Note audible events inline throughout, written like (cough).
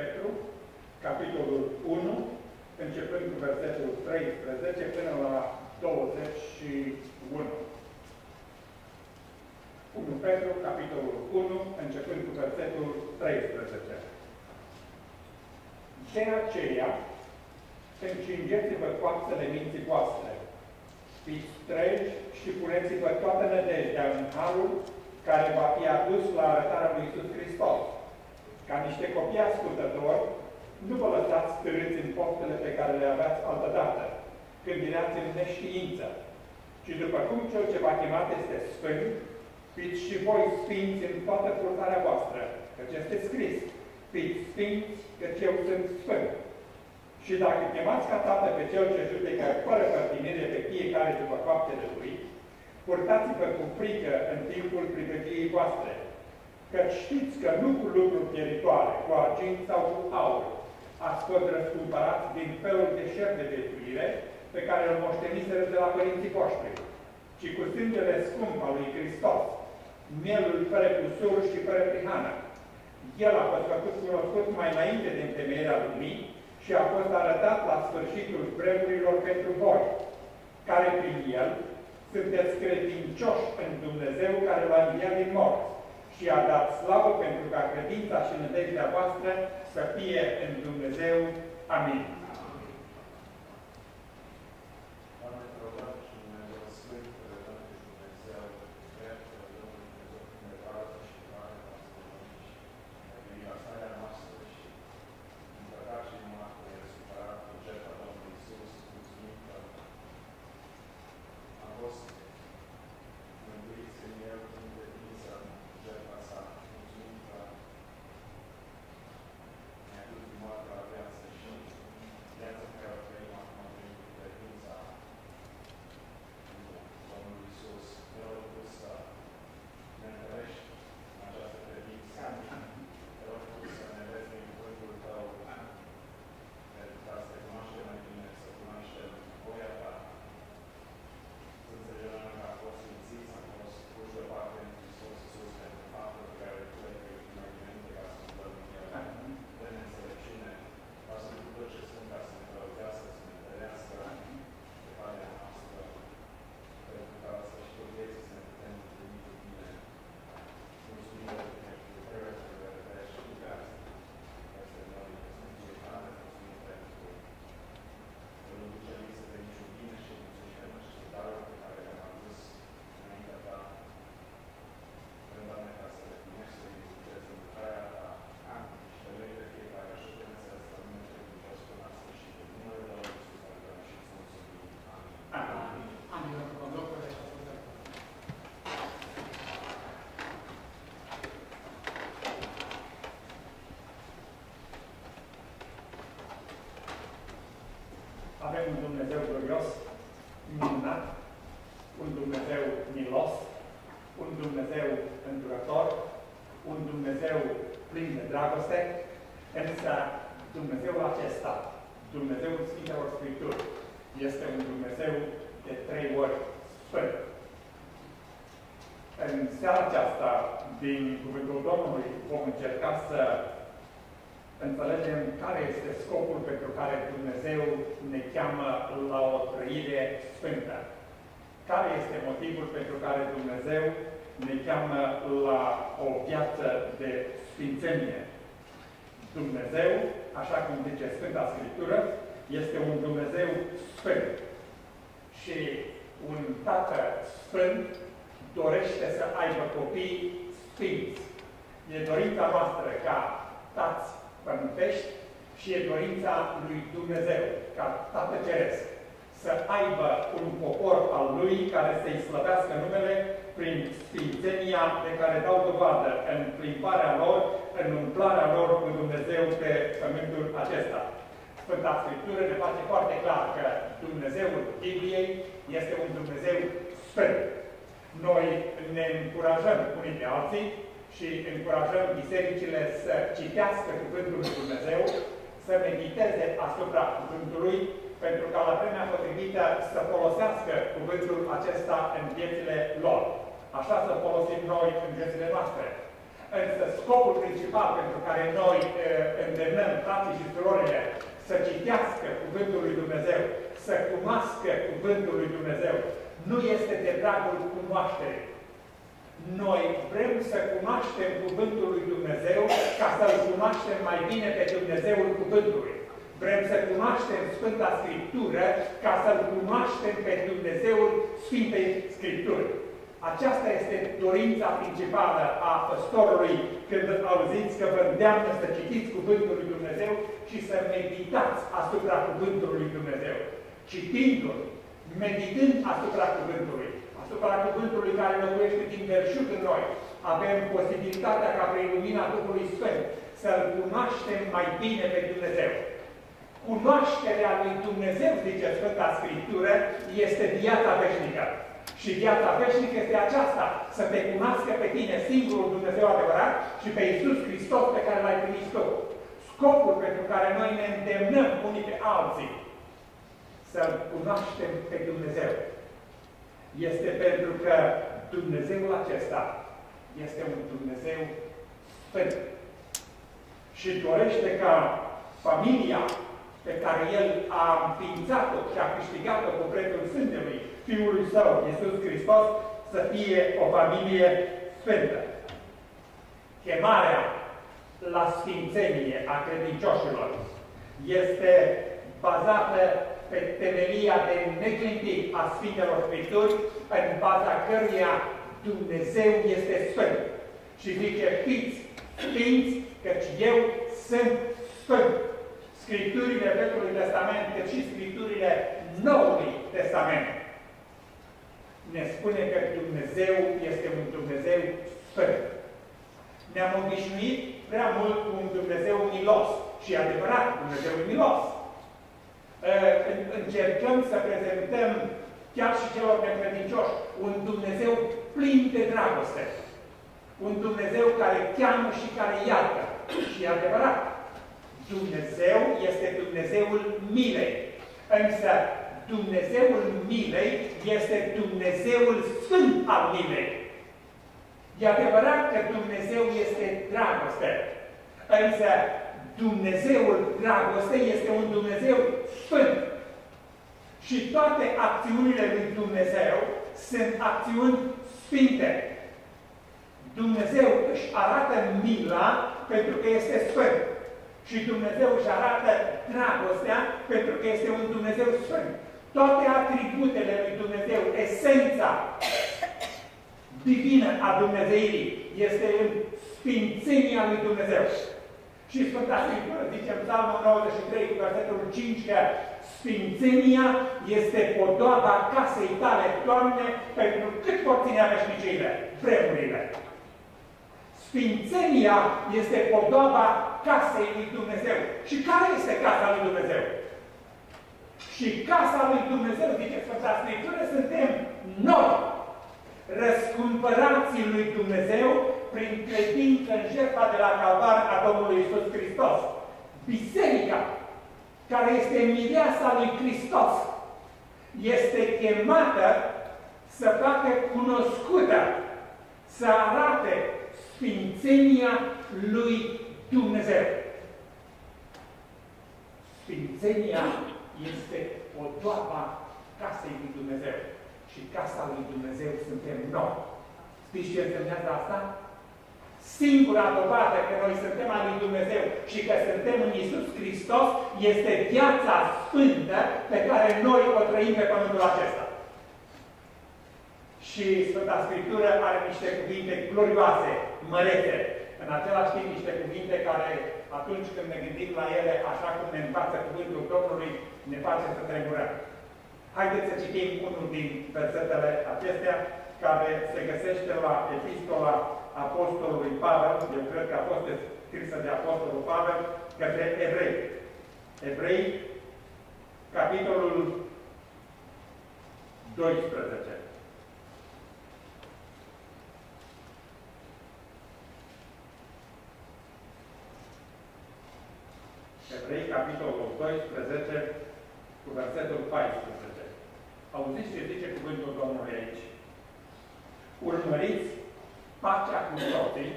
Petru, capitolul 1, începând cu versetul 13 până la 21. 1 Petru, capitolul 1, începând cu versetul 13. De aceea, încingeți-vă coapsele minții voastre, fiți tregi și puneți-vă toată nădejdea în harul care va fi adus la arătarea lui Iisus Hristos. Ca niște copii ascultători, nu vă lăsați târâți în poftele pe care le aveați altădată, când erați în neștiință, ci după cum cel ce v-a chemat este sfânt, fiți și voi sfinți în toată purtarea voastră, căci este scris, fiți sfinți, căci eu sunt sfânt. Și dacă chemați ca tată pe cel ce judecă fără părtinire pe fiecare după faptele lui, purtați-vă cu frică în timpul privegiei voastre, că știți că nu cu lucruri pieritoare, cu argint sau cu aur, ați fost răscumpărați din felul de șer de viețuire pe care îl moșteniseră de la părinții voștri, ci cu sângele scump al lui Hristos, mielul fără cusur și fără prihană. El a fost făcut cunoscut mai înainte de întemeierea lumii și a fost arătat la sfârșitul vremurilor pentru voi, care prin el sunteți credincioși în Dumnezeu care l-a înviat din morți și a dat slavă pentru ca credința și nădejdea voastră să fie în Dumnezeu. Amin. Avem un Dumnezeu glorios, minunat, un Dumnezeu milos, un Dumnezeu îndurător, un Dumnezeu plin de dragoste, însă Dumnezeul acesta, Dumnezeul Sfintelor Scripturi, este un Dumnezeu de trei ori sfânt. În seara aceasta, din Cuvântul Domnului, vom încerca să înțelegem care este scopul pentru care Dumnezeu ne cheamă la o trăire sfântă. Care este motivul pentru care Dumnezeu ne cheamă la o viață de sfințenie. Dumnezeu, așa cum zice Sfânta Scriptură, este un Dumnezeu sfânt. Și un Tată sfânt dorește să aibă copii sfinți. E dorința noastră ca tați pământești și e dorința lui Dumnezeu, ca Tată Ceresc, să aibă un popor al lui care să-i slăvească numele prin sfințenia de care dau dovadă în plimbarea lor, în umplarea lor cu Dumnezeu pe pământul acesta. Sfânta Scriptură ne face foarte clar că Dumnezeul Bibliei este un Dumnezeu sfânt. Noi ne încurajăm unii pe alții și încurajăm bisericile să citească Cuvântul lui Dumnezeu, să mediteze asupra Cuvântului, pentru ca la vremea potrivită să folosească Cuvântul acesta în viețile lor. Așa să folosim noi în viețile noastre. Însă scopul principal pentru care noi uh, îndemnăm frații și surorile să citească Cuvântul lui Dumnezeu, să cunoască Cuvântul lui Dumnezeu, nu este de dragul cunoașterii. Noi vrem să cunoaștem Cuvântul lui Dumnezeu ca să-L cunoaștem mai bine pe Dumnezeul Cuvântului. Vrem să cunoaștem Sfânta Scriptură ca să-L cunoaștem pe Dumnezeul Sfintei Scripturi. Aceasta este dorința principală a păstorului când auziți că vă îndeamnă să citiți Cuvântul lui Dumnezeu și să meditați asupra Cuvântului lui Dumnezeu. Citindu-l, meditând asupra Cuvântului, asupra Cuvântului care locuiește din verșug în noi, avem posibilitatea ca prin lumina Duhului Sfânt să-L cunoaștem mai bine pe Dumnezeu. Cunoașterea lui Dumnezeu, zice Sfânta Scriptură, este viața veșnică. Și viața veșnică este aceasta, să te cunoască pe tine singurul Dumnezeu adevărat și pe Iisus Hristos pe care l-ai primit tu. Scopul pentru care noi ne îndemnăm unii pe alții să-L cunoaștem pe Dumnezeu este pentru că Dumnezeul acesta este un Dumnezeu sfânt și dorește ca familia pe care El a înființat-o și a câștigat-o cu prețul sângelui Fiului Său, Iisus Hristos, să fie o familie sfântă. Chemarea la sfințenie a credincioșilor este bazată pe temelia de neclintit a Sfintelor Scripturi, în baza căruia Dumnezeu este Sfânt. Și zice, fiți sfinți, căci eu sunt Sfânt. Scripturile Vechiului Testament, cât și Scripturile Noului Testament ne spune că Dumnezeu este un Dumnezeu Sfânt. Ne-am obișnuit prea mult cu un Dumnezeu milos. Și adevărat, Dumnezeu milos. Încercăm să prezentăm chiar și celor necredincioși un Dumnezeu plin de dragoste. Un Dumnezeu care cheamă și care iartă. Și adevărat, Dumnezeu este Dumnezeul milei. Însă Dumnezeul milei este Dumnezeul sfânt al milei. E adevărat că Dumnezeu este dragoste. Însă Dumnezeul dragostei este un Dumnezeu sfânt. Și toate acțiunile lui Dumnezeu sunt acțiuni sfinte. Dumnezeu își arată mila pentru că este sfânt. Și Dumnezeu își arată dragostea pentru că este un Dumnezeu sfânt. Toate atributele lui Dumnezeu, esența divină a Dumnezeirii, este în sfințenia lui Dumnezeu. Și Sfânta Scriptură zice în Psalmul 93 cu versetul 5 că Sfințenia este podoaba casei tale, Doamne, pentru cât vor ținea veșniciile, vremurile. Sfințenia este podoaba casei lui Dumnezeu. Și care este casa lui Dumnezeu? Și casa lui Dumnezeu, zice Sfânta Scriptură, suntem noi, răscumpărații lui Dumnezeu prin credință în jertfa de la Calvar a Domnului Isus Hristos. Biserica, care este mireasa lui Hristos, este chemată să facă cunoscută, să arate sfințenia lui Dumnezeu. Sfințenia este o doaba casei lui Dumnezeu. Și casa lui Dumnezeu suntem noi. Știți ce înseamnă asta? Singura dovadă că noi suntem al lui Dumnezeu și că suntem în Isus Hristos este viața sfântă pe care noi o trăim pe pământul acesta. Și Sfânta Scriptură are niște cuvinte glorioase, mărețe, în același timp niște cuvinte care, atunci când ne gândim la ele, așa cum ne învață cuvântul Domnului, ne face să tremurăm. Haideți să citim unul din versetele acestea, care se găsește la Epistola Apostolului Pavel, eu cred că a fost scrisă de Apostolul Pavel, către evrei. Evrei, capitolul 12. Evrei, capitolul 12, cu versetul 14. Auziți ce zice cuvântul Domnului aici? Urmăriți pacea cu toții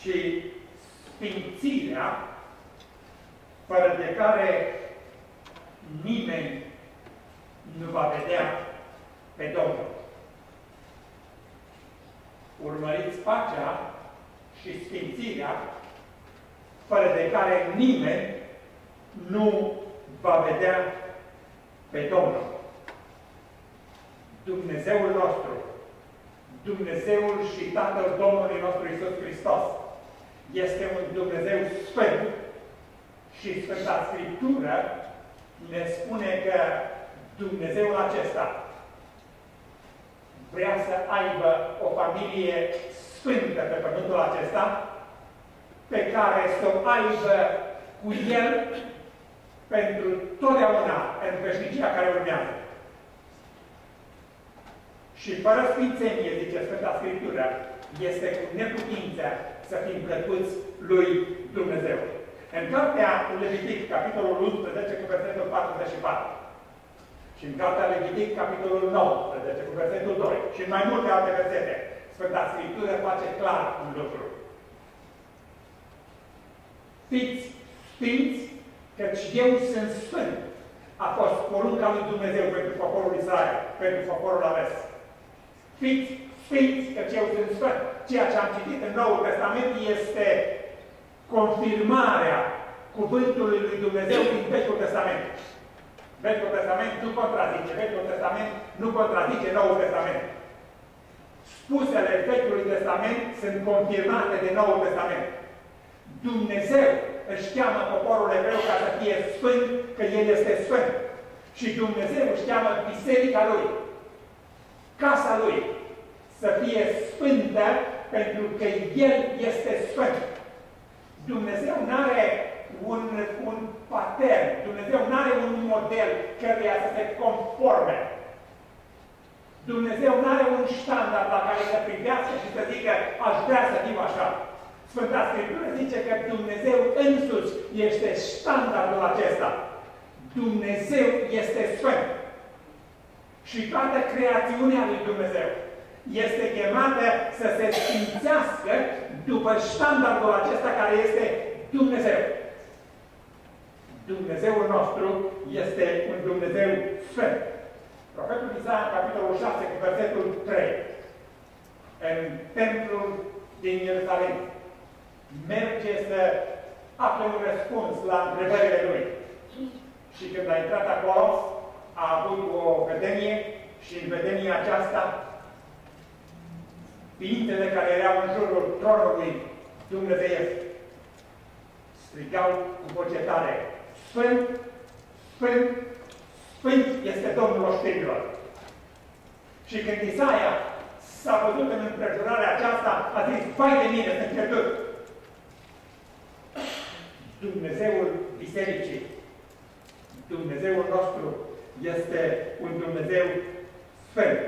și sfințirea, fără de care nimeni nu va vedea pe Domnul. Urmăriți pacea și sfințirea, fără de care nimeni nu va vedea pe Domnul. Dumnezeul nostru, Dumnezeul și Tatăl Domnului nostru Isus Hristos, este un Dumnezeu Sfânt și Sfânta Scriptură ne spune că Dumnezeul acesta vrea să aibă o familie sfântă pe pământul acesta, pe care să o aibă cu El pentru totdeauna în veșnicia care urmează. Și fără sfințenie, zice Sfânta Scriptură, este cu neputință să fim plăcuți lui Dumnezeu. În cartea Levitic, capitolul 11, cu versetul 44, și în cartea Levitic, capitolul 19, cu versetul 2, și în mai multe alte versete, Sfânta Scriptură face clar un lucru. Fiți sfinți, căci eu sunt sfânt. A fost porunca lui Dumnezeu pentru poporul Israel, pentru poporul ales. Fiți sfinți, căci eu sunt sfânt. Ceea ce am citit în Noul Testament este confirmarea cuvântului lui Dumnezeu din Vechiul Testament. Vechiul Testament nu contrazice, Vechiul Testament nu contrazice Noul Testament. Spusele Vechiului Testament sunt confirmate de Noul Testament. Dumnezeu își cheamă poporul evreu ca să fie sfânt, că El este sfânt. Și Dumnezeu își cheamă biserica Lui, casa Lui, să fie sfântă pentru că El este sfânt. Dumnezeu nu are un, un patern, Dumnezeu nu are un model căruia să se conforme. Dumnezeu nu are un standard la care să privească și să zică, aș vrea să fiu așa. Sfânta Scriptură zice că Dumnezeu însuși este standardul acesta. Dumnezeu este Sfânt. Și toată creațiunea lui Dumnezeu este chemată să se sfințească după standardul acesta care este Dumnezeu. Dumnezeul nostru este un Dumnezeu Sfânt. Profetul Isaia, capitolul 6, cu versetul 3, în templul din Ierusalim, merge să afle un răspuns la întrebările lui. Și când a intrat acolo, a avut o vedenie și în vedenia aceasta fiintele care erau în jurul tronului dumnezeiesc strigau cu voce tare, Sfânt, Sfânt, Sfânt este Domnul oștirilor. Și când Isaia s-a văzut în împrejurarea aceasta, a zis, Vai de mine, sunt pierdut! Dumnezeul Bisericii, Dumnezeul nostru, este un Dumnezeu Sfânt.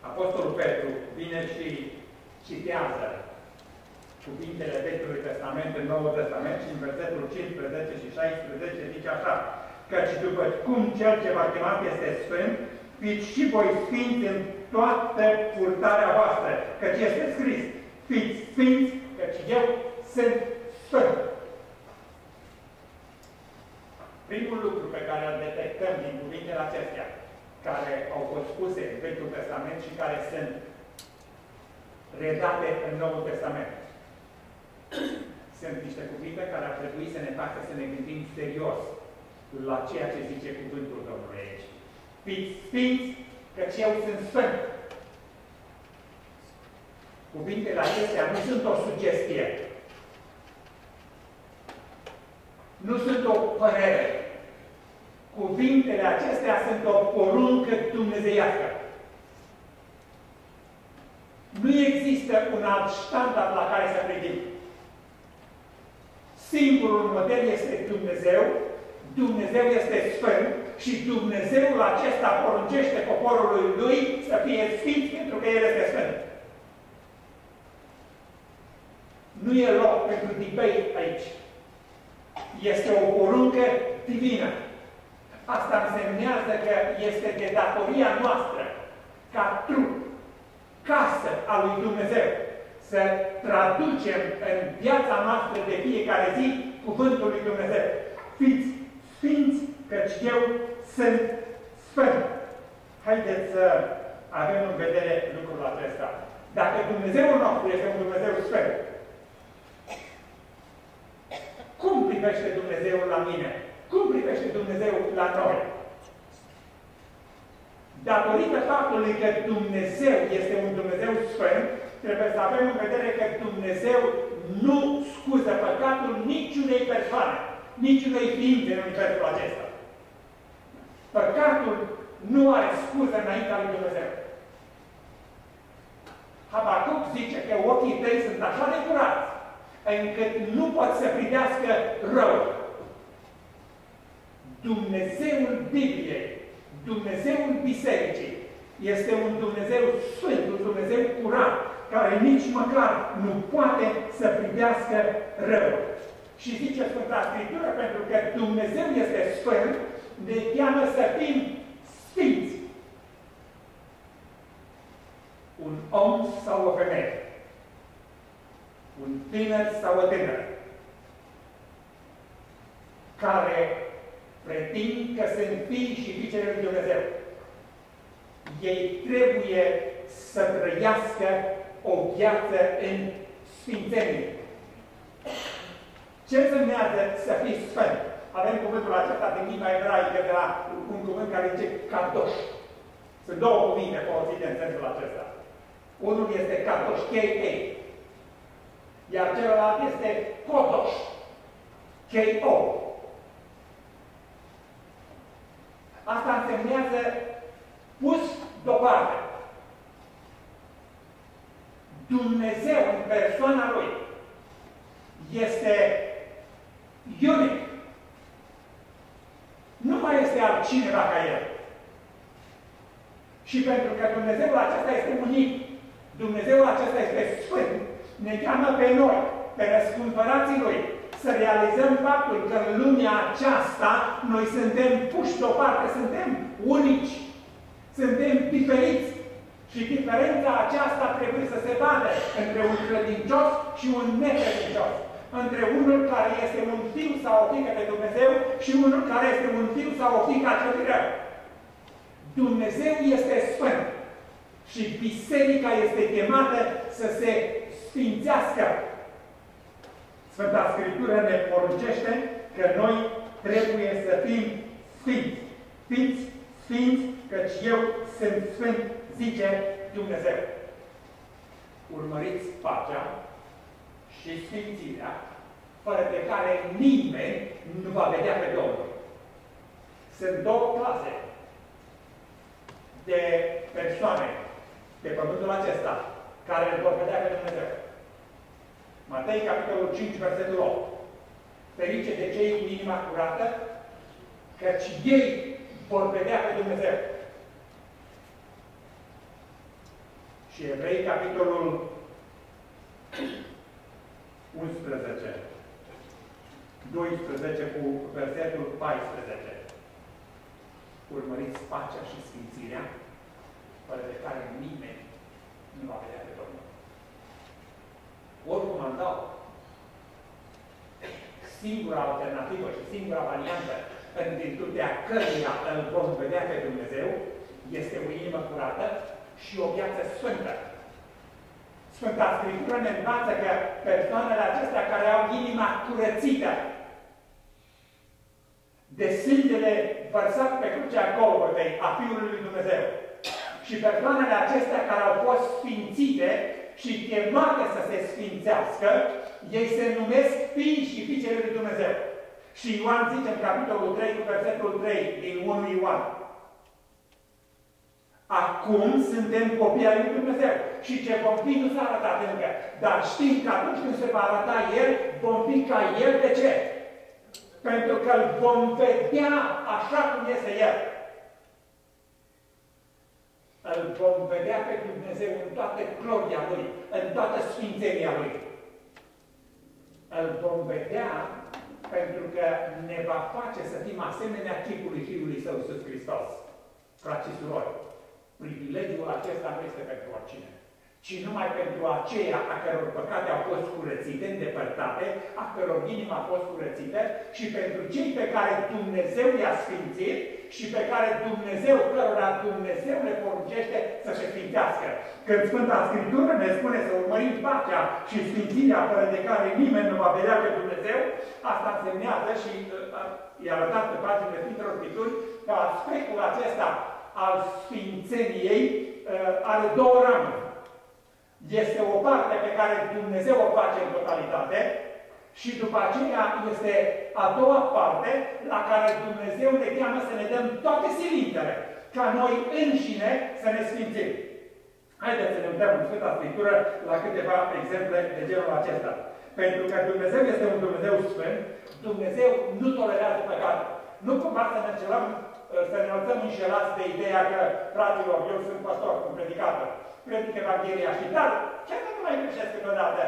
Apostolul Petru vine și citează cuvintele Vechiului Testament în Noul Testament și în versetul 15 și 16 zice așa, căci după cum cel ce v-a chemat este Sfânt, fiți și voi sfinți în toată purtarea voastră, căci este scris, fiți sfinți, căci eu sunt Sfânt. Primul lucru pe care îl detectăm din cuvintele acestea, care au fost spuse în Vechiul Testament și care sunt redate în Noul Testament. Sunt niște cuvinte care ar trebui să ne facă să ne gândim serios la ceea ce zice cuvântul Domnului aici. Fiți sfinți, căci eu sunt sfânt. Cuvintele acestea nu sunt o sugestie. Nu sunt o părere. Cuvintele acestea sunt o poruncă dumnezeiască. Nu există un alt standard la care să privim. Singurul model este Dumnezeu, Dumnezeu este Sfânt și Dumnezeul acesta poruncește poporului Lui să fie Sfânt pentru că El este Sfânt. Nu e loc pentru debate aici. Este o poruncă divină. Asta însemnează că este de datoria noastră, ca trup, casă a lui Dumnezeu, să traducem în viața noastră de fiecare zi Cuvântul lui Dumnezeu. Fiți sfinți, căci eu sunt sfânt. Haideți să avem în vedere lucrul acesta. Dacă Dumnezeul nostru este un Dumnezeu sfânt, cum privește Dumnezeul la mine? Cum privește Dumnezeu la noi? Datorită faptului că Dumnezeu este un Dumnezeu sfânt, trebuie să avem în vedere că Dumnezeu nu scuză păcatul niciunei persoane, niciunei ființe în universul acesta. Păcatul nu are scuză înaintea lui Dumnezeu. Habacuc zice că ochii tăi sunt așa de curați, încât nu pot să privească rău. Dumnezeul Bibliei, Dumnezeul Bisericii, este un Dumnezeu sfânt, un Dumnezeu curat, care nici măcar nu poate să privească rău. Și zice Sfânta Scriptură, pentru că Dumnezeu este sfânt, ne cheamă să fim sfinți. Un om sau o femeie, un tânăr sau o tânără, care pretind că sunt fii și fiicele lui Dumnezeu, ei trebuie să trăiască o viață în sfințenie. Ce însemnează să fii sfânt? Avem cuvântul acesta din limba ebraică de la un cuvânt care zice kadosh. Sunt două cuvinte folosite în sensul acesta. Unul este kadosh, k -A. Iar celălalt este kodosh, K-O. Asta însemnează pus deoparte. Dumnezeu în persoana Lui este unic. Nu mai este altcineva ca El. Și pentru că Dumnezeul acesta este unic, Dumnezeul acesta este sfânt, ne cheamă pe noi, pe răscumpărații Lui, să realizăm faptul că în lumea aceasta noi suntem puși deoparte, suntem unici, suntem diferiți. Și diferența aceasta trebuie să se vadă între un credincios și un necredincios. Între unul care este un fiu sau o fică de Dumnezeu și unul care este un fiu sau o fică a celui rău. Dumnezeu este sfânt și biserica este chemată să se sfințească. Sfânta Scriptură ne poruncește că noi trebuie să fim sfinți. Fiți sfinți, căci eu sunt sfânt zice Dumnezeu. Urmăriți pacea și sfințirea, fără de care nimeni nu va vedea pe Domnul. Sunt două clase de persoane pe pământul acesta care îl vor vedea pe Dumnezeu. Matei, capitolul 5, versetul 8. Ferice de cei cu inima curată, căci ei vor vedea pe Dumnezeu. Și Evrei, capitolul 11, 12 cu versetul 14. Urmăriți pacea și sfințirea, fără de care nimeni nu va vedea pe Domnul. Oricum am dau, singura alternativă și singura variantă în virtutea căreia îl vom vedea pe Dumnezeu este o inimă curată și o viață sfântă. Sfânta Scriptură ne învață că persoanele acestea care au inima curățită de sângele vărsat pe crucea Golgotei a Fiului lui Dumnezeu și persoanele acestea care au fost sfințite și chemate să se sfințească, ei se numesc fii și fiicele lui Dumnezeu. Și Ioan zice în capitolul 3 cu versetul 3 din 1 Ioan, Acum suntem copii ai lui Dumnezeu. Și ce vom fi nu s-a arătat încă. Dar știm că atunci când se va arăta El, vom fi ca El. De ce? Pentru că îl vom vedea așa cum este El. Îl vom vedea pe Dumnezeu în toată gloria Lui, în toată sfințenia Lui. Îl vom vedea pentru că ne va face să fim asemenea chipului Fiului Său, Iisus Hristos. Frații surori, privilegiul acesta nu este pentru oricine, ci numai pentru aceia a căror păcate au fost curățite, îndepărtate, a căror inima a fost curățită și pentru cei pe care Dumnezeu i-a sfințit și pe care Dumnezeu, cărora Dumnezeu le poruncește să se sfințească. Când Sfânta Scriptură ne spune să urmărim pacea și sfințirea fără de care nimeni nu va vedea pe Dumnezeu, asta însemnează și uh, i-a arătat pe paginile Sfintelor Scripturi că aspectul acesta al sfințeniei uh, are două ramuri. Este o parte pe care Dumnezeu o face în totalitate și după aceea este a doua parte la care Dumnezeu ne cheamă să ne dăm toate silintele, ca noi înșine să ne sfințim. Haideți să ne uităm în Sfânta Scriptură la câteva exemple de genul acesta. Pentru că Dumnezeu este un Dumnezeu Sfânt, Dumnezeu nu tolerează păcat. Nu cumva să ne încelăm, să ne lăsăm înșelați de ideea că, fraților, eu sunt pastor, sunt predicator, predic Evanghelia și dar, chiar dacă nu mai greșesc câteodată,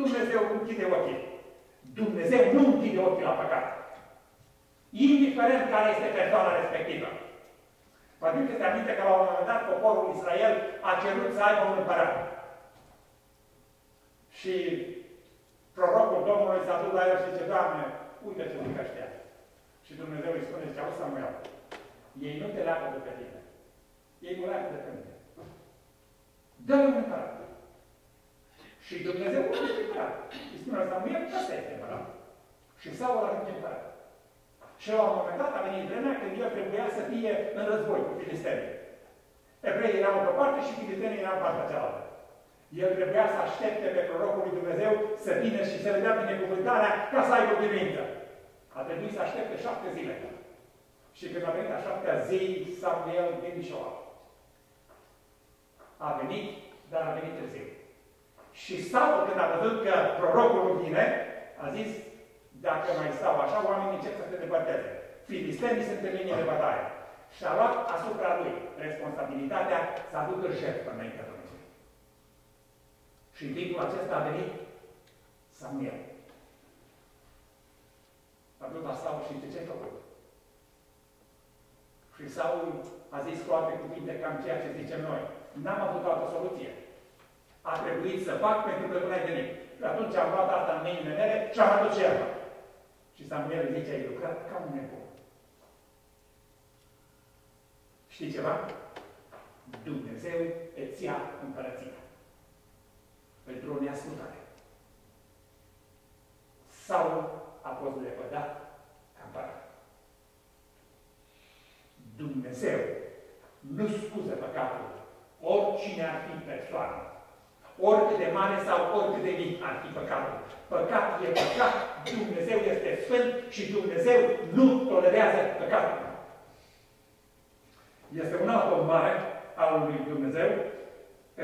Dumnezeu închide ochii. Dumnezeu nu închide ochii la păcat. Indiferent care este persoana respectivă. Vă aduceți aminte că la un moment dat poporul Israel a cerut să aibă un împărat. Și prorocul Domnului s-a dus la el și zice, Doamne, uite ce zic ăștia. Și Dumnezeu îi spune, ce să mă iau. Ei nu te leagă de pe tine. Ei nu leagă de pe mine. Dă-l un împărat. Și Dumnezeu nu este împărat. Îi spune la Samuel, ăsta este împărat. Și Saul ajunge împărat. Și la un moment dat a venit vremea când el trebuia să fie în război cu filistenii. Evreii erau pe parte și filistenii erau în partea cealaltă. El trebuia să aștepte pe prorocul lui Dumnezeu să vină și să le dea binecuvântarea ca să aibă privință. A trebuit să aștepte șapte zile. Și când a venit a șaptea zi, Samuel Benișoa. A venit, dar a venit târziu. Și Saul, când a văzut că prorocul nu vine, a zis, dacă mai stau așa, oamenii încep să se depărteze. Filistenii sunt în linie de bătaie. Și a luat asupra lui responsabilitatea să aducă jertfă înaintea Dumnezeu. Și în timpul acesta a venit Samuel. A dus la Saul și zice, ce-ai făcut? Și Saul a zis cu alte cuvinte cam ceea ce zicem noi. N-am avut altă soluție. A trebuit să fac pentru că nu ai venit. Și atunci am luat asta în mâinile mele și am adus jertfă. Și Samuel zice, ai lucrat ca un nebun. Știi ceva? Dumnezeu îți ia împărăția. Pentru o neascultare. Saul a fost lepădat ca împărat. Dumnezeu nu scuză păcatul oricine ar fi persoană. Oricât de mare sau oricât de mic ar fi păcatul. Păcat e păcat, Dumnezeu este sfânt și Dumnezeu nu tolerează păcatul. Este un alt om mare al lui Dumnezeu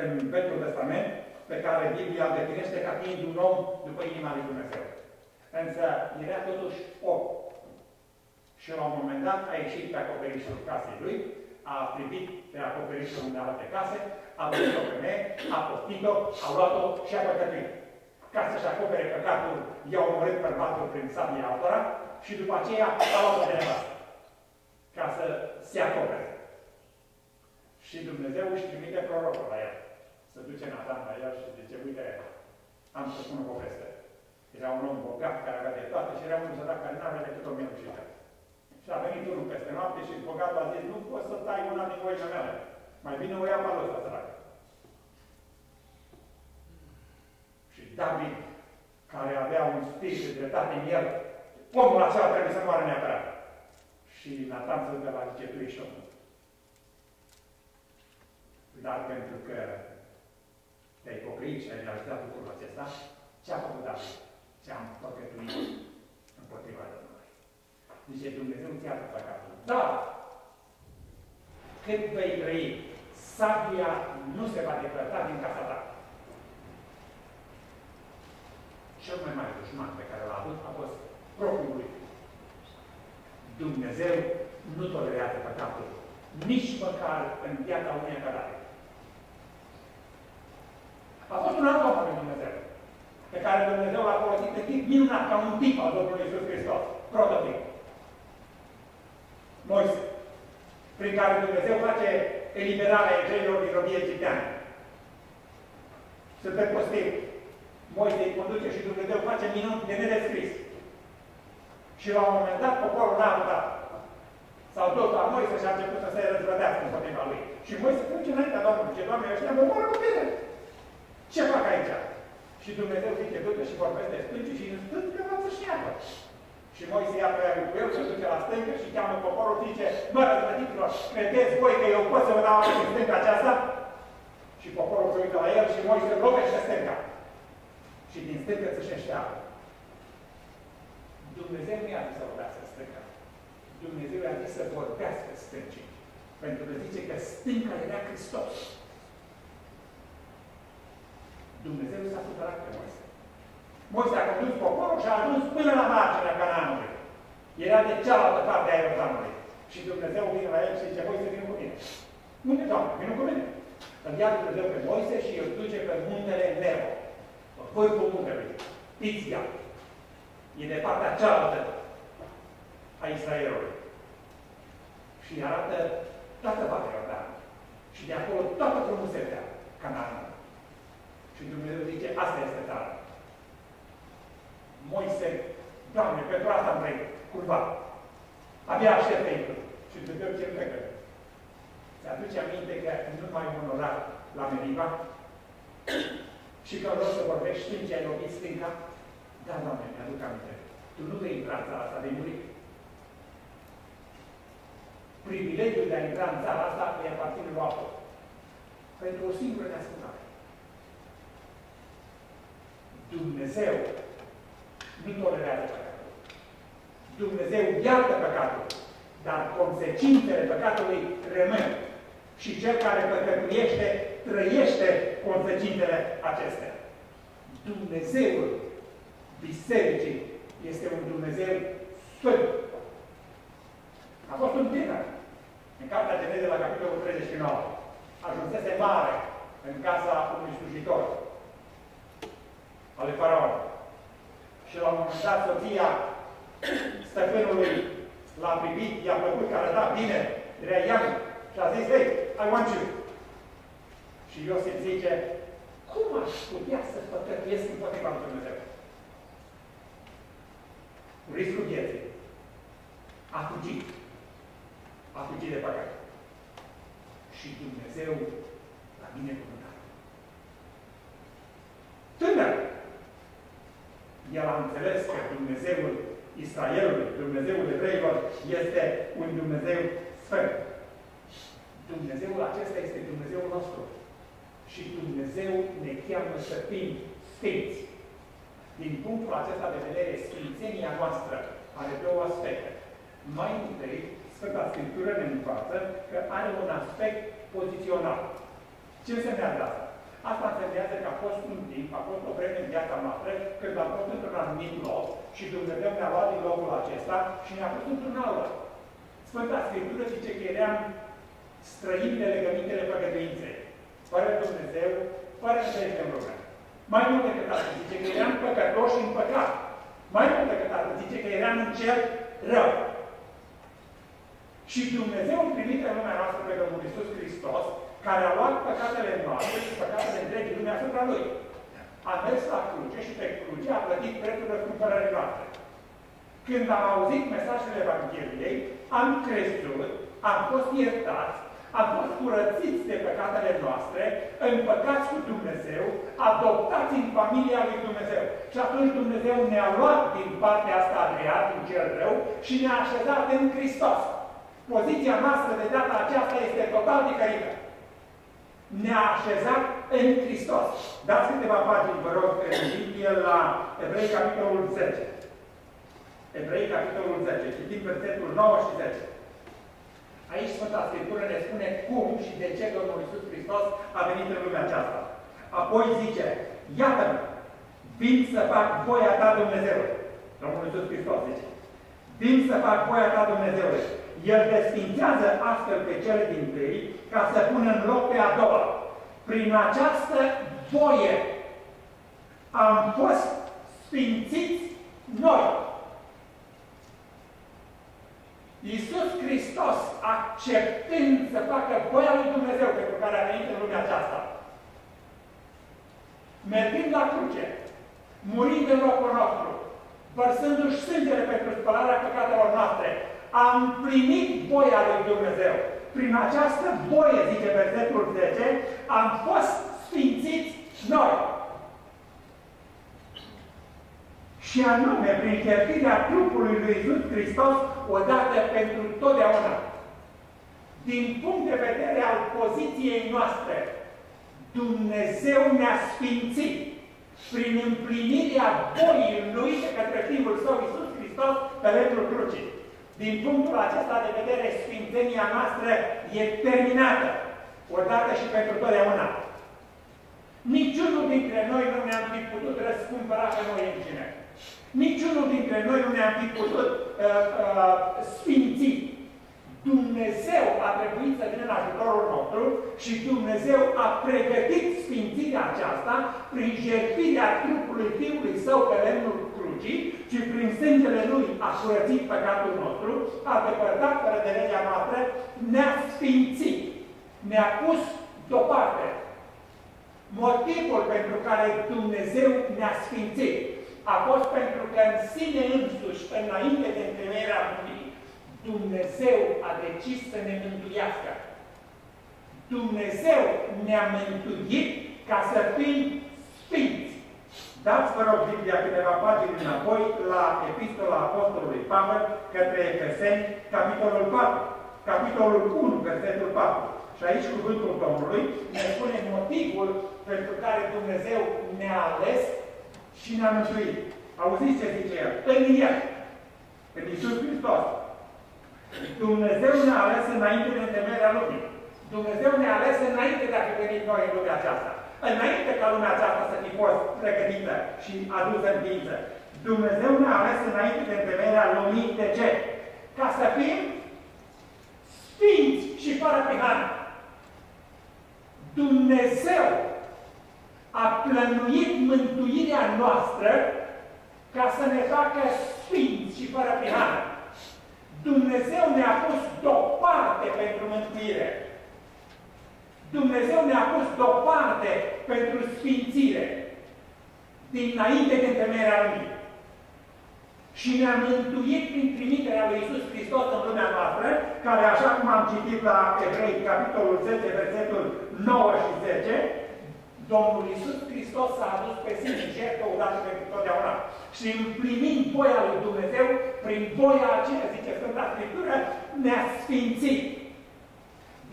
în Vechiul Testament, pe care Biblia îl definește ca fiind un om după inima lui Dumnezeu. Însă era totuși om. Și la un moment dat a ieșit pe acoperișul casei lui, a privit pe acoperișul unde alte case, a văzut o femeie, a poftit-o, a luat-o și a păcătuit. Ca să-și acopere păcatul, i-a omorât bărbatul prin sabia altora și după aceea a luat-o de nevastă. Ca să se acopere. Și Dumnezeu își trimite prorocul la el. Să duce Nathan la el și zice, uite, am să spun o poveste. Era un om bogat care avea de toate și era un sărac care nu avea decât o mielușită. Și a venit unul peste noapte și bogatul a zis, nu poți să tai una din voile mele. Mai bine o ia pe ăsta sărac. Și David, care avea un spirit de dreptate în el, omul acela trebuie să moară neapărat. Și Nathan se uită la zice, tu ești omul. Dar pentru că te-ai pocăit și ai realizat lucrul acesta, ce a făcut David? Ce-am păcătuit împotriva Domnului. Zice, Dumnezeu ți iartă păcatul. Da! Cât vei trăi, sabia nu se va depărta din casa ta. Cel mai mare dușman pe care l-a avut a fost propriul lui. Dumnezeu nu tolerează păcatul, nici măcar în viața unei cădare. A fost un alt om al lui Dumnezeu, pe care Dumnezeu l-a folosit în timp minunat, ca un tip al Domnului Iisus Hristos, prototip. Moise, prin care Dumnezeu face eliberarea evreilor din robie egipteană. să dă postiu. Moise îi conduce și Dumnezeu face minuni de nedescris. Și la un moment dat poporul n-a votat. S-au dus la Moise și a început să se răzvrădească împotriva lui. Și Moise se duce înaintea Domnului. Ce Doamne, ăștia mă omoară cu tine. Ce fac aici? Și Dumnezeu zice, du și vorbește stânci și în stâncă va să-și Și Moise ia pe cu el, se duce la stâncă și cheamă poporul, zice, mă, răzvătiților, credeți voi că eu pot să vă dau în stânca aceasta? Și poporul se uită la el și Moise lovește stânca. Și din stâncă să-și înșeapă. Dumnezeu nu i-a zis să vorbească stânca. Dumnezeu i-a zis să vorbească stâncii. Pentru că zice că stânca era Hristos. Dumnezeu s-a supărat pe Moise. Moise a condus poporul și a ajuns până la marginea Canaanului. Era de cealaltă parte a Iordanului. Și Dumnezeu vine la el și zice, Moise, vină cu mine. Unde, Doamne? Vină cu mine. Îl ia Dumnezeu pe Moise și îl duce pe muntele Nebo. Vârful muntelui. Pizia. E de partea cealaltă a Israelului. Și arată toată Valea Iordan. Și de acolo toată frumusețea Canaanului. Și Dumnezeu zice, asta este țara. Moise, Doamne, pentru asta am trăit, cumva. Abia aștept pe Și Dumnezeu ce pe că Ți-aduce aminte că nu mai onorat la Meriva? și că vreau să vorbești, știm ce ai lovit stânga? Da, Doamne, mi-aduc aminte. Tu nu vei intra în țara asta de muri. Privilegiul de a intra în țara asta îi aparține lui altul. Pentru o singură neascultare. Dumnezeu nu tolerează păcatul. Dumnezeu iartă păcatul, dar consecințele păcatului rămân. Și cel care păcătuiește, trăiește consecințele acestea. Dumnezeul Bisericii este un Dumnezeu sfânt. A fost un tânăr. În cartea de la capitolul 39. Ajunsese mare în casa unui slujitor ale faraonului. Și la un moment dat soția stăpânului l-a privit, i-a plăcut că arăta bine, era young, și a zis, hey, I want you. Și Iosif zice, cum aș putea să păcătuiesc împotriva lui Dumnezeu? Cu riscul vieții. A fugit. A fugit de păcat. Și Dumnezeu la binecuvântat. Tânăr! El a înțeles că Dumnezeul Israelului, Dumnezeul evreilor, este un Dumnezeu sfânt. Dumnezeul acesta este Dumnezeul nostru. Și Dumnezeu ne cheamă să fim sfinți. Din punctul acesta de vedere, sfințenia noastră are două aspecte. Mai întâi, Sfânta Scriptură ne învață că are un aspect pozițional. Ce înseamnă asta? Asta însemnează că a fost un timp, a fost o vreme în viața noastră, când am fost într-un anumit loc și Dumnezeu ne-a luat din locul acesta și ne-a pus într-un alt Sfânta Scriptură zice că eram străini de legămintele păcătuinței, fără Dumnezeu, fără înțelegere în rugă. Mai mult decât atât, zice că eram păcătoși în păcat. Mai mult decât atât, zice că eram în cel rău. Și Dumnezeu trimite în lumea noastră pe Domnul Iisus Hristos care a luat păcatele noastre și păcatele întregii lumea asupra Lui. A mers la cruce și pe cruce a plătit prețul răscumpărării noastre. Când am auzit mesajele Evangheliei, am crezut, am fost iertați, am fost curățiți de păcatele noastre, împăcați cu Dumnezeu, adoptați în familia lui Dumnezeu. Și atunci Dumnezeu ne-a luat din partea asta a rea, din cel rău, și ne-a așezat în Hristos. Poziția noastră de data aceasta este total diferită ne-a așezat în Hristos. Dați câteva pagini, vă rog, în Biblie la Evrei, capitolul 10. Evrei, capitolul 10. Citim versetul 9 și 10. Aici Sfânta Scriptură ne spune cum și de ce Domnul Iisus Hristos a venit în lumea aceasta. Apoi zice, iată-mă, vin să fac voia ta Dumnezeu. Domnul Iisus Hristos zice, vin să fac voia ta Dumnezeu. El desfințează astfel pe cele din tâi ca să pună în loc pe a doua. Prin această voie am fost sfințiți noi. Iisus Hristos, acceptând să facă voia lui Dumnezeu pentru care a venit în lumea aceasta, mergând la cruce, murind în locul nostru, vărsându-și sângele pentru spălarea păcatelor noastre, a împlinit voia lui Dumnezeu. Prin această voie, zice versetul 10, am fost sfințiți noi. Și anume, prin cheltuirea trupului lui Iisus Hristos, odată pentru totdeauna. Din punct de vedere al poziției noastre, Dumnezeu ne-a sfințit prin împlinirea voii Lui de către Fiul Său Iisus Hristos pe lemnul crucii. Din punctul acesta de vedere, sfințenia noastră e terminată, odată și pentru totdeauna. Niciunul dintre noi nu ne-am fi putut răscumpăra pe noi înșine. Niciunul dintre noi nu ne-am fi putut uh, uh, sfinți Dumnezeu a trebuit să vină în ajutorul nostru și Dumnezeu a pregătit sfințirea aceasta prin jertfirea trupului Fiului Său pe lemnul crucii și prin sângele Lui a curățit păcatul nostru, a depărtat fără de legea noastră, ne-a sfințit, ne-a pus deoparte. Motivul pentru care Dumnezeu ne-a sfințit a fost pentru că în sine însuși, înainte de întemeierea lumii, Dumnezeu a decis să ne mântuiască. Dumnezeu ne-a mântuit ca să fim sfinți. Dați, vă rog, Biblia câteva pagini înapoi la Epistola Apostolului Pavel către Efeseni, capitolul 4, capitolul 1, versetul 4. Și aici cuvântul Domnului ne spune motivul pentru care Dumnezeu ne-a ales și ne-a mântuit. Auziți ce zice el? În El, în Iisus Hristos, Dumnezeu ne-a ales înainte de întemeierea lumii. Dumnezeu ne-a ales înainte de a fi venit noi în lumea aceasta. Înainte ca lumea aceasta să fi fost pregătită și adusă în ființă. Dumnezeu ne-a ales înainte de întemeierea lumii. De ce? Ca să fim sfinți și fără prihană. Dumnezeu a plănuit mântuirea noastră ca să ne facă sfinți și fără prihană. Dumnezeu ne-a pus deoparte pentru mântuire. Dumnezeu ne-a pus deoparte pentru sfințire. Dinainte de întemeierea lumii. Și ne-a mântuit prin trimiterea lui Iisus Hristos în lumea noastră, care, așa cum am citit la Evrei, capitolul 10, versetul 9 și 10, Domnul Iisus Hristos s-a adus pe sine jertfă odată pentru totdeauna. Și împlinind voia lui Dumnezeu, prin voia aceea, zice Sfânta Scriptură, ne-a sfințit.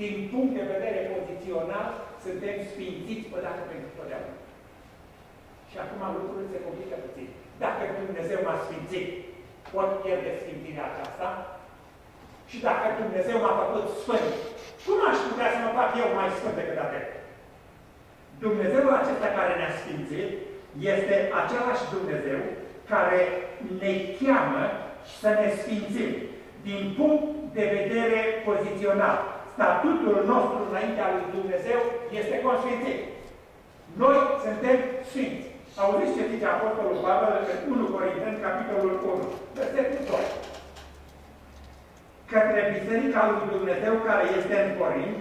Din punct de vedere pozițional, suntem sfințiți odată pentru totdeauna. Și acum lucrurile se complică puțin. Dacă Dumnezeu m-a sfințit, pot pierde sfințirea aceasta? Și dacă Dumnezeu m-a făcut sfânt, cum aș putea să mă fac eu mai sfânt decât atât? Dumnezeul acesta care ne-a sfințit este același Dumnezeu care ne cheamă să ne sfințim din punct de vedere pozițional. Statutul nostru înaintea lui Dumnezeu este consfințit. Noi suntem sfinți. Auziți ce zice Apostolul Pavel în 1 Corinteni, capitolul 1, versetul 2. Către Biserica lui Dumnezeu care este în Corint,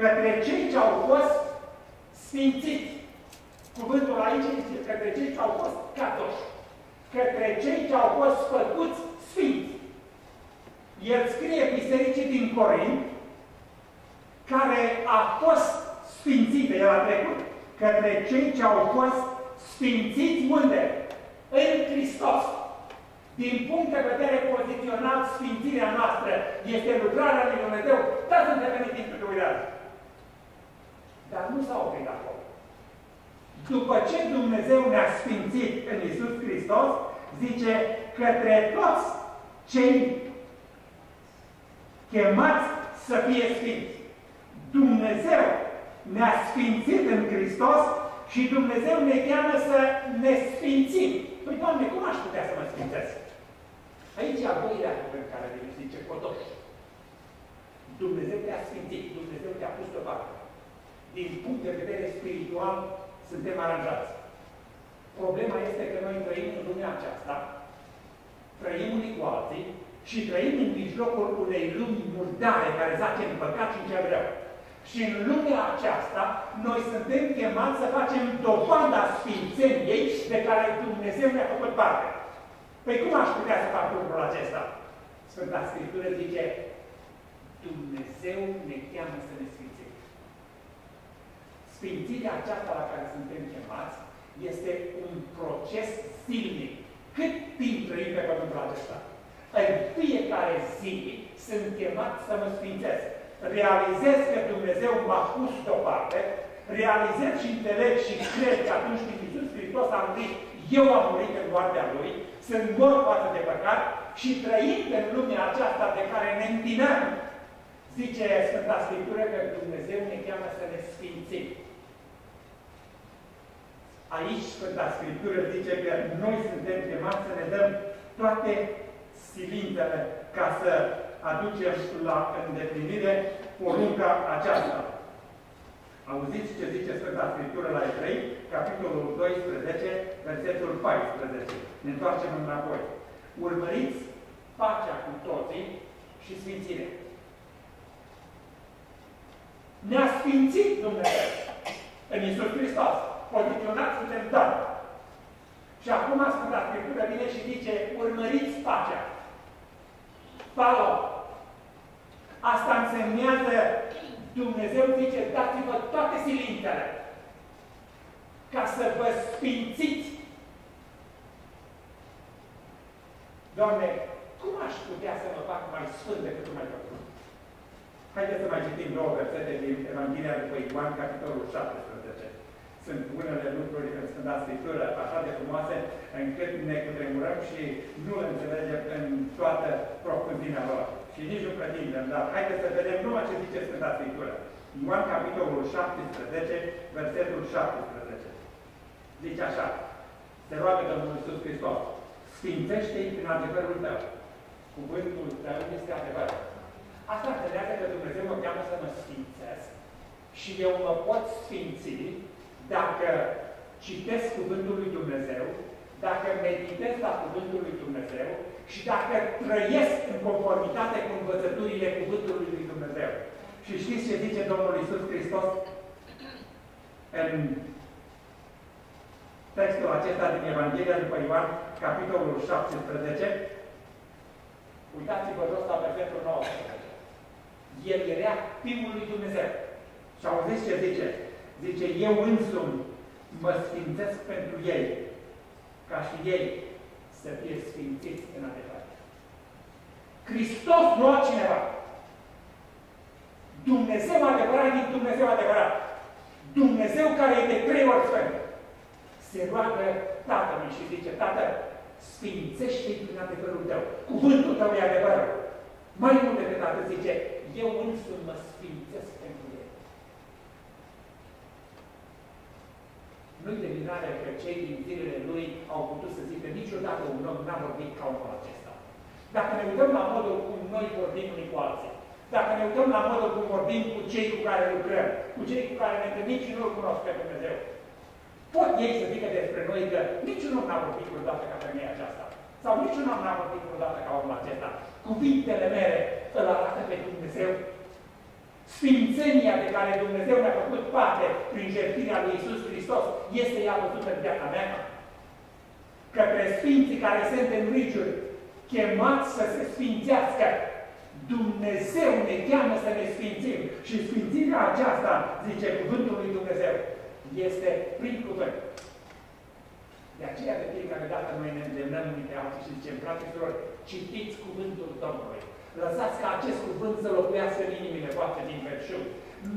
către cei ce au fost sfințiți. Cuvântul aici zice către cei ce au fost catoși, către cei ce au fost făcuți sfinți. El scrie bisericii din Corint, care a fost sfințită, el a trecut, către cei ce au fost sfințiți unde? În Hristos. Din punct de vedere pozițional, sfințirea noastră este lucrarea lui Dumnezeu, dar suntem venit din dar nu s-a oprit acolo. După ce Dumnezeu ne-a sfințit în Iisus Hristos, zice către toți cei chemați să fie sfinți. Dumnezeu ne-a sfințit în Hristos și Dumnezeu ne cheamă să ne sfințim. Păi, Doamne, cum aș putea să mă sfințesc? Aici e a doilea cuvânt care ne zice Cotoș. Dumnezeu te-a sfințit, Dumnezeu te-a pus deoparte din punct de vedere spiritual, suntem aranjați. Problema este că noi trăim în lumea aceasta, trăim unii cu alții și trăim în mijlocul unei lumi murdare care zace în păcat și în cel rău. Și în lumea aceasta, noi suntem chemați să facem dovada sfințeniei de care Dumnezeu ne-a făcut parte. Păi cum aș putea să fac lucrul acesta? Sfânta Scriptură zice, Dumnezeu ne cheamă să ne sfințim. Sfințirea aceasta la care suntem chemați este un proces zilnic. Cât timp trăim pe pământul acesta? În fiecare zi sunt chemat să mă sfințesc. Realizez că Dumnezeu m-a pus deoparte, realizez și înțeleg și cred că atunci când Iisus Hristos a murit, eu am murit în moartea Lui, sunt mort față de păcat și trăind în lumea aceasta de care ne întinăm, zice Sfânta Scriptură că Dumnezeu ne cheamă să ne sfințim. Aici Sfânta Scriptură zice că noi suntem chemați să ne dăm toate silintele ca să aducem la îndeplinire porunca aceasta. Auziți ce zice Sfânta Scriptură la Evrei, capitolul 12, versetul 14. Ne întoarcem înapoi. Urmăriți pacea cu toții și sfințirea. Ne-a sfințit Dumnezeu în Iisus Hristos. Poziționat suntem dani. Și acum Sfânta Scriptură vine și zice, urmăriți pacea. Follow. Asta însemnează, Dumnezeu zice, dați-vă toate silintele ca să vă sfințiți. Doamne, cum aș putea să mă fac mai sfânt decât mai făcut? Haideți să mai citim două versete din Evanghelia după Ioan, capitolul 17. Sunt unele lucruri în Sfânta Scriptură așa de frumoase, încât ne cutremurăm și nu le înțelegem în toată profunzimea lor. Și nici nu pretindem, dar haideți să vedem numai ce zice Sfânta Scriptură. Ioan, capitolul 17, versetul 17. Zice așa, se roagă Domnul Iisus Hristos, Sfințește-i prin adevărul tău. Cuvântul tău este adevăr. Asta înțeleagă că Dumnezeu mă cheamă să mă sfințesc și eu mă pot sfinți dacă citesc Cuvântul lui Dumnezeu, dacă meditez la Cuvântul lui Dumnezeu și dacă trăiesc în conformitate cu învățăturile Cuvântului lui Dumnezeu. Și știți ce zice Domnul Isus Hristos în textul acesta din Evanghelia după Ioan, capitolul 17. Uitați-vă jos la versetul 19. El era Fiul lui Dumnezeu. Și auziți ce zice? Zice, eu însumi mă sfințesc pentru ei, ca și ei să fie sfințiți în adevăr. Hristos, nu altcineva. Dumnezeu adevărat din Dumnezeu adevărat. Dumnezeu care e de trei ori sfânt. Se roagă Tatălui și zice, Tată, sfințește-i prin adevărul tău. Cuvântul tău e adevărul. Mai mult decât atât zice, eu însumi mă sfințesc pentru el. Nu-i de minare că cei din zilele lui au putut să zică niciodată un om n-a vorbit ca omul acesta. Dacă ne uităm la modul cum noi vorbim unii cu alții, dacă ne uităm la modul cum vorbim cu cei cu care lucrăm, cu cei cu care ne întâlnim și nu-L cunosc pe Dumnezeu, pot ei să zică despre noi că niciunul n-a vorbit vreodată ca femeia aceasta. Sau niciunul n-a vorbit vreodată ca omul acesta. Cuvintele mele îl arată pe Dumnezeu. Sfințenia de care Dumnezeu ne-a făcut parte prin jertfirea lui Iisus Hristos este ea văzută în viața mea. Către Sfinții care sunt în riciuri, chemați să se sfințească, Dumnezeu ne cheamă să ne sfințim. Și sfințirea aceasta, zice cuvântul lui Dumnezeu, este prin cuvânt. De aceea, de fiecare dată, noi ne îndemnăm unii pe alții și zicem, frate, surori, citiți cuvântul Domnului. Lăsați ca acest cuvânt să locuiască în inimile voastre din verșun.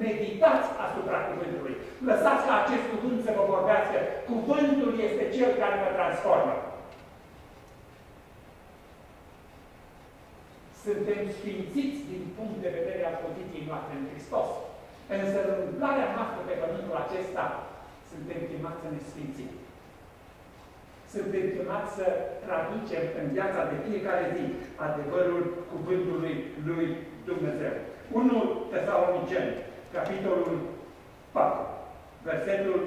Meditați asupra cuvântului. Lăsați ca acest cuvânt să vă vorbească. Cuvântul este cel care vă transformă. Suntem sfințiți din punct de vedere al poziției noastre în Hristos. Însă, în umplarea noastră pe pământul acesta, suntem chemați să ne sfințim. Suntem chemați să traducem în viața de fiecare zi adevărul cuvântului lui Dumnezeu. 1 Tesaloniceni, capitolul 4, versetul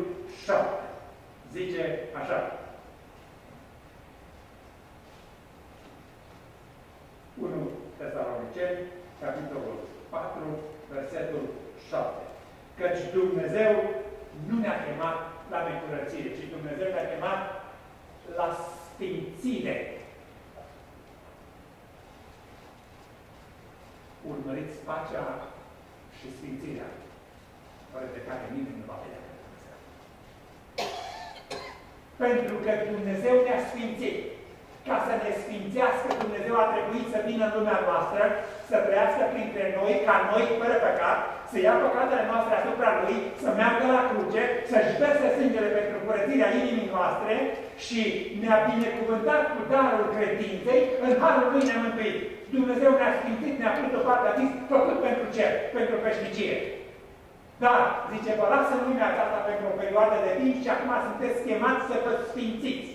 7, zice așa. 1 Tesaloniceni, capitolul 4, versetul 7. Căci Dumnezeu nu ne-a chemat la necurățire, ci Dumnezeu ne-a chemat la sfințire. Urmăriți pacea și sfințirea, fără de care nimeni nu va vedea pe Dumnezeu. Pentru că Dumnezeu ne-a sfințit. Ca să ne sfințească, Dumnezeu a trebuit să vină în lumea noastră, să trăiască printre noi, ca noi, fără păcat, să ia păcatele noastre asupra Lui, să meargă la cruce, să-și verse sângele pentru curățirea inimii noastre și ne-a binecuvântat cu darul credinței, în harul Lui ne-a mântuit. Dumnezeu ne-a sfințit, ne-a pus o parte a zis, făcut pentru ce? Pentru peșnicie. Dar, zice, vă las în lumea aceasta pentru o perioadă de timp și acum sunteți chemați să vă sfințiți.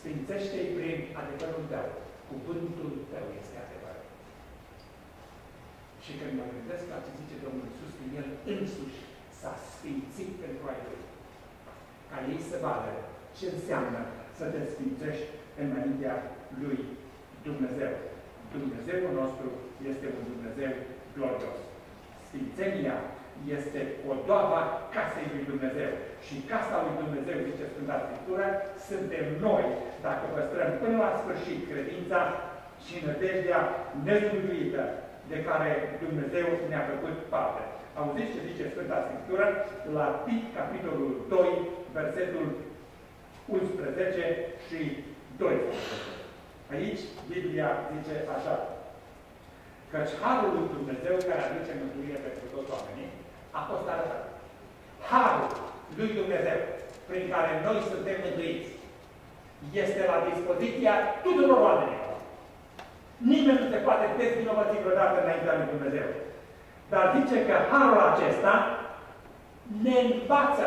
Sfințește-i prin adevărul tău. Cuvântul tău este adevăr. Și când mă gândesc la ce zice Domnul Iisus, când El însuși s-a sfințit pentru ai Lui, ca ei să vadă ce înseamnă să te sfințești înaintea Lui Dumnezeu. Dumnezeul nostru este un Dumnezeu glorios. Sfințenia este o doaba casei lui Dumnezeu. Și casa lui Dumnezeu, zice Sfânta Scriptură, suntem noi, dacă păstrăm până la sfârșit credința și nădejdea nezbuduită de care Dumnezeu ne-a făcut parte. Auziți ce zice Sfânta Scriptură la Tit, capitolul 2, versetul 11 și 12. Aici Biblia zice așa, căci Harul lui Dumnezeu care aduce mântuire pentru toți oamenii a fost arătat. Harul lui Dumnezeu prin care noi suntem mântuiți este la dispoziția tuturor oamenilor. Nimeni nu se poate dezvinovăți vreodată înaintea lui Dumnezeu. Dar zice că harul acesta ne învață.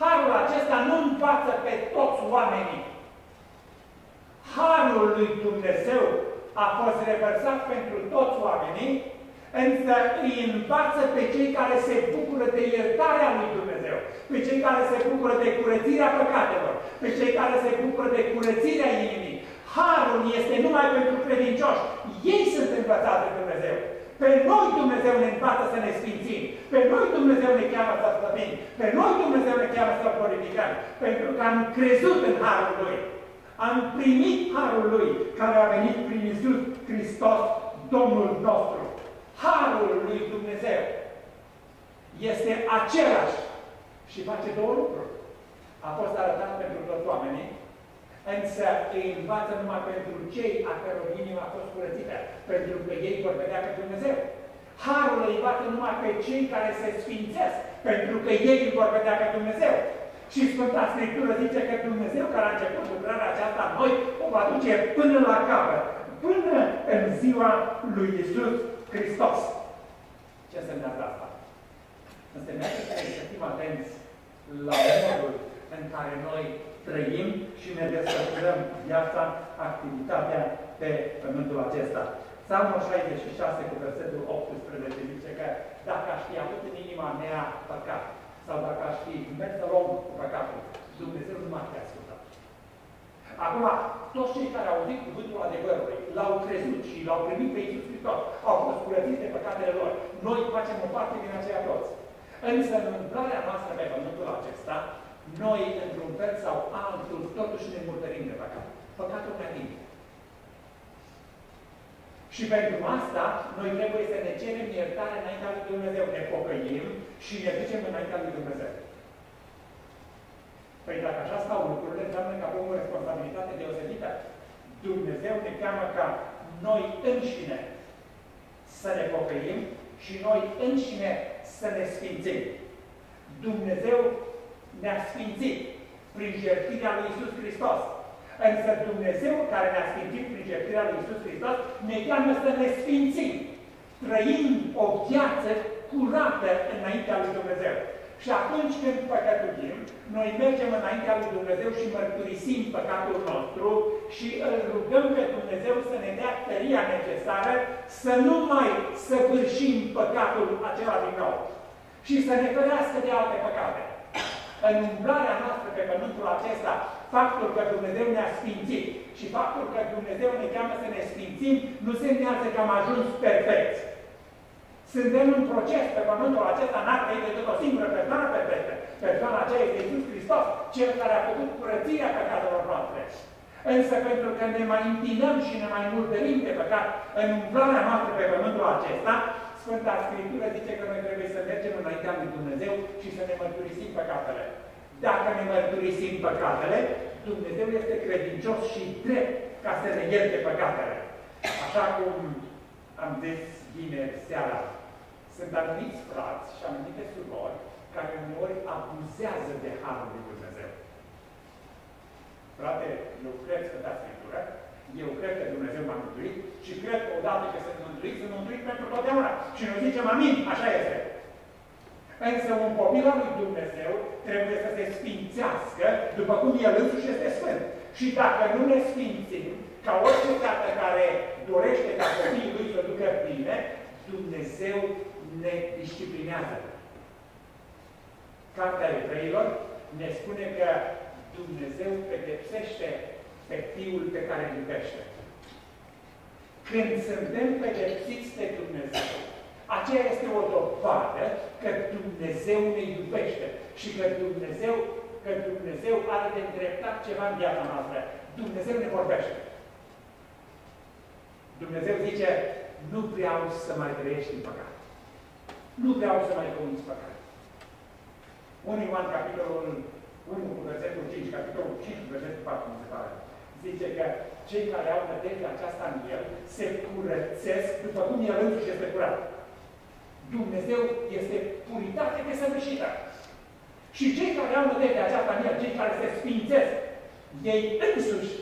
Harul acesta nu învață pe toți oamenii. Harul lui Dumnezeu a fost revărsat pentru toți oamenii, însă îi învață pe cei care se bucură de iertarea lui Dumnezeu, pe cei care se bucură de curățirea păcatelor, pe cei care se bucură de curățirea inimii. Harul este numai pentru credincioși. Ei sunt învățați de Dumnezeu. Pe noi Dumnezeu ne învață să ne sfințim. Pe noi Dumnezeu ne cheamă să slăbim. Pe noi Dumnezeu ne cheamă să glorificăm. Pentru că am crezut în Harul Lui. Am primit Harul Lui care a venit prin Iisus Hristos, Domnul nostru. Harul lui Dumnezeu este același și face două lucruri. A fost arătat pentru toți oamenii, însă îi învață numai pentru cei a căror inimă a fost curățită, pentru că ei vor vedea pe Dumnezeu. Harul îi învață numai pe cei care se sfințesc, pentru că ei îl vor vedea pe Dumnezeu. Și Sfânta Scriptură zice că Dumnezeu care a început lucrarea aceasta noi o va duce până la capăt, până în ziua lui Isus Hristos. Ce înseamnă asta? Înseamnă că trebuie să fim atenți la modul în care noi trăim și ne desfășurăm viața, activitatea pe pământul acesta. Psalmul 66 cu versetul 18 zice că dacă aș fi avut în inima mea păcat, sau dacă aș fi mers om cu păcatul, Dumnezeu nu m-ar fi ascultat. Acum, toți cei care au auzit cuvântul adevărului, l-au crezut și l-au primit pe Iisus Hristos, au fost curățiți de păcatele lor. Noi facem o parte din aceia toți. Însă, în umplarea noastră pe pământul acesta, noi, într-un fel sau altul, totuși ne murdărim de păcat. Păcatul ne atinge. Și pentru asta, noi trebuie să ne cerem iertare înaintea lui Dumnezeu. Ne pocăim și ne ducem înaintea lui Dumnezeu. Păi dacă așa stau lucrurile, înseamnă că avem o responsabilitate deosebită. Dumnezeu ne cheamă ca noi înșine să ne pocăim și noi înșine să ne sfințim. Dumnezeu ne-a sfințit prin jertfirea lui Isus Hristos. Însă Dumnezeu care ne-a sfințit prin jertfirea lui Isus Hristos ne cheamă să ne sfințim, trăind o viață curată înaintea lui Dumnezeu. Și atunci când păcătuim, noi mergem înaintea lui Dumnezeu și mărturisim păcatul nostru și îl rugăm pe Dumnezeu să ne dea tăria necesară să nu mai săvârșim păcatul acela din nou și să ne ferească de alte păcate. În umblarea noastră pe pământul acesta, faptul că Dumnezeu ne-a sfințit și faptul că Dumnezeu ne cheamă să ne sfințim, nu semnează că am ajuns perfecți. Suntem în proces pe pământul acesta, n-ar trăi decât o singură persoană pe peste. Persoana aceea este Iisus Hristos, Cel care a făcut curățirea păcatelor noastre. Însă pentru că ne mai întinăm și ne mai murdărim de păcat în umblarea noastră pe pământul acesta, Sfânta Scriptură zice că noi trebuie să mergem înaintea lui Dumnezeu și să ne mărturisim păcatele. Dacă ne mărturisim păcatele, Dumnezeu este credincios și drept ca să ne ierte păcatele. Așa cum am zis vineri seara, sunt anumiți frați și anumite surori care uneori abuzează de Harul lui Dumnezeu. Frate, eu cred că da Scriptură, eu cred că Dumnezeu m-a mântuit și cred că odată că sunt mântuit, sunt mântuit pentru totdeauna. Și noi zicem amin, așa este. Însă un copil al lui Dumnezeu trebuie să se sfințească după cum El însuși este sfânt. Și dacă nu ne sfințim, ca orice tată care dorește ca copiii lui să ducă bine, Dumnezeu ne disciplinează. Cartea Evreilor ne spune că Dumnezeu pedepsește pe Fiul pe care îl iubește. Când suntem pedepsiți de Dumnezeu, aceea este o dovadă că Dumnezeu ne iubește și că Dumnezeu, că Dumnezeu are de îndreptat ceva în viața noastră. Dumnezeu ne vorbește. Dumnezeu zice, nu vreau să mai trăiești în păcat. Nu vreau să mai comiți păcat. 1 Ioan, capitolul 1 cu versetul 5, capitolul 5 versetul 4, mi se pare. Zice că cei care au nădejdea aceasta în El se curățesc după cum El însuși este curat. Dumnezeu este puritate desăvârșită. Și cei care au nădejdea aceasta în El, cei care se sfințesc, ei însuși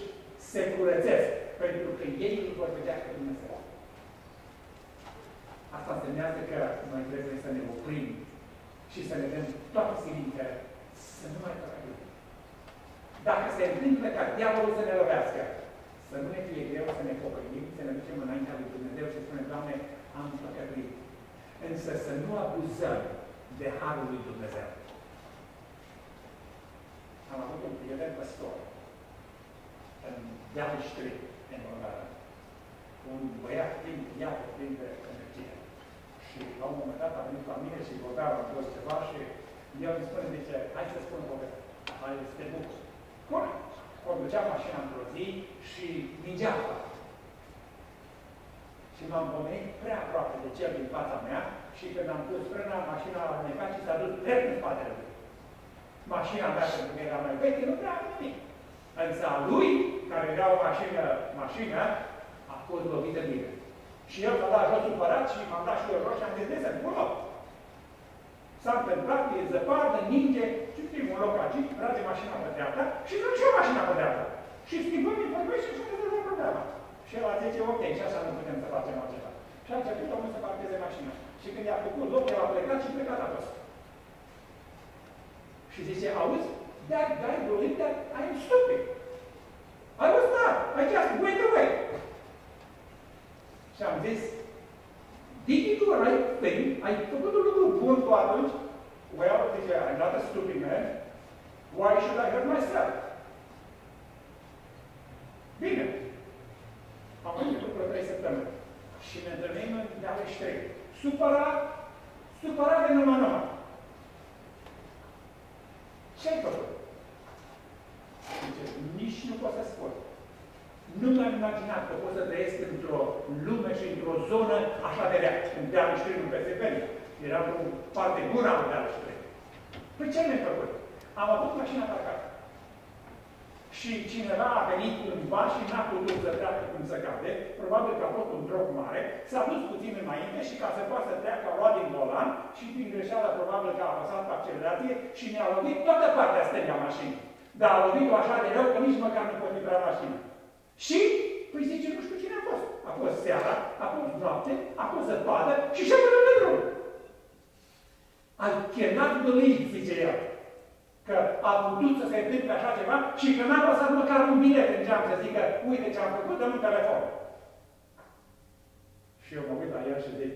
se curățesc, pentru că ei îl vor vedea pe Dumnezeu. Asta însemnează că noi trebuie să ne oprim și să ne dăm toate silintele să nu mai păcălim. Dacă se întâmplă ca diavolul să ne lovească, să nu ne fie greu să ne pocăim, să ne ducem înaintea lui Dumnezeu și să spunem, Doamne, am păcătuit. Însă să nu abuzăm de Harul lui Dumnezeu. Am avut un prieten păstor în Dealștri, în Ungară. Un băiat plin, iată, plin de energie. Și la un moment dat a venit la mine și vorbeam în ceva și el îmi spune, zice, hai să spun povestea. Hai să te bucur. Corect. Conducea mașina într-o zi și mingea Și m-am pomenit prea aproape de cel din fața mea și când am pus frâna, mașina a necat și s-a dus drept în spatele lui. Mașina mea, pentru că era mai veche, nu prea nimic. Însă a lui, care era o mașină, mașină, a fost lovită bine. Și el s-a dat jos supărat și m-am dat și eu jos și am zis, de bună, S-a întâmplat, e zăpadă, ninge, și primul loc aici, trage mașina pe dreapta și nu și o mașina pe dreapta. Și schimbăm informații și se rezolvă problema. Și el a zis, ok, și așa nu putem să facem altceva. Și a început omul să parcheze mașina. Și când i-a făcut loc, el a plecat și plecat a fost. Și zice, auzi, that guy believed that I am stupid. I was not. I just went away. Și am zis, did you do a right thing? Ai făcut un lucru bun tu atunci? Well, zice, I'm not a stupid man. Why should I hurt myself? Bine. Am început vreo trei săptămâni. Și ne întâlnim în deale trei. Supărat, supărat de numai numai. Ce ai făcut? Zice, nici nu pot să spun. Nu mi-am imaginat că pot să trăiesc într-o lume și într-o zonă așa de rea. În dealul știri, în Pesepeni. Era o parte bună a dealul știri. Păi ce mi-ai făcut? Am avut mașina parcată. Și cineva a venit cândva și n-a putut să treacă cum să cade, probabil că a fost un drog mare, s-a dus puțin înainte și ca să poată să treacă a luat din volan și prin greșeală probabil că a apăsat pe accelerație și ne-a lovit toată partea stângă a mașinii. Dar a lovit-o așa de rău că nici măcar nu poate intra mașina. Și, păi zice, nu știu cine a fost. A fost seara, a fost noapte, a fost zăpadă și și-a de drum. I cannot believe, zice el, că a putut să se întâmple așa ceva și că n-a lăsat măcar un bilet în geam să zică, uite ce am făcut, dăm un telefon. Și eu mă uit la el și zic,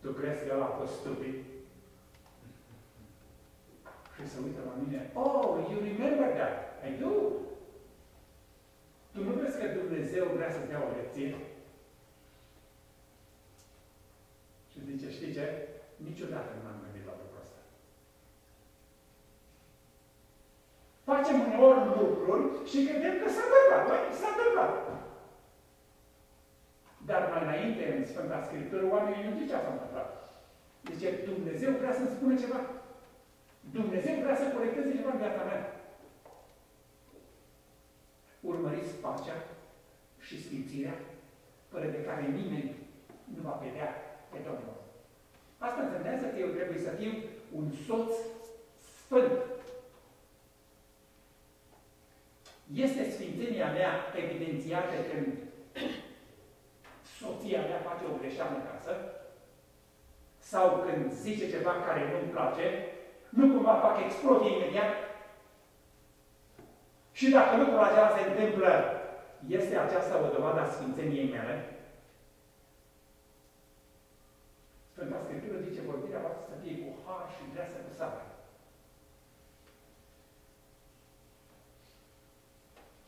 tu crezi că el a fost stupid? Și se uită la mine, oh, you remember that? I do. Tu nu crezi că Dumnezeu vrea să dea o lecție? Și zice, niciodată nu m-am gândit la lucrul ăsta. Facem uneori lucruri și credem că s-a întâmplat. Băi, s-a întâmplat. Dar mai înainte, în Sfânta Scriptură, oamenii nu zicea s-a întâmplat. Zice, Dumnezeu vrea să-mi spună ceva. Dumnezeu vrea să corecteze ceva în viața mea. Urmăriți pacea și sfințirea, fără de care nimeni nu va vedea pe Domnul. Asta însemnează că eu trebuie să fiu un soț sfânt. Este sfințenia mea evidențiată când soția mea face o greșeală în casă, sau când zice ceva care nu-mi place, nu cumva fac explozie imediat. Și dacă lucrul acela se întâmplă, este aceasta o dovadă a Sfințeniei mele? Sfânta Scriptură zice, vorbirea voastră să fie cu har și să cu sare.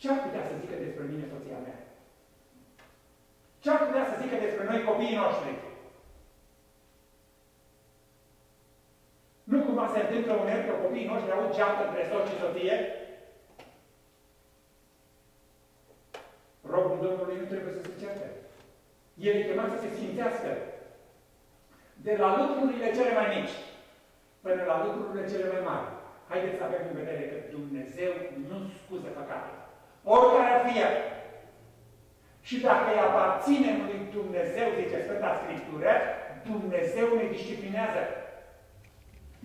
Ce ar putea să zică despre mine soția mea? Ce ar putea să zică despre noi copiii noștri? Nu cumva se întâmplă uneori că copiii noștri au geată între soț și soție? Robul Domnului nu trebuie să se certe. El e chemat să se sfințească. De la lucrurile cele mai mici până la lucrurile cele mai mari. Haideți să avem în vedere că Dumnezeu nu scuză păcatul. Oricare ar fi el. Și dacă îi aparține lui Dumnezeu, zice Sfânta Scriptură, Dumnezeu ne disciplinează.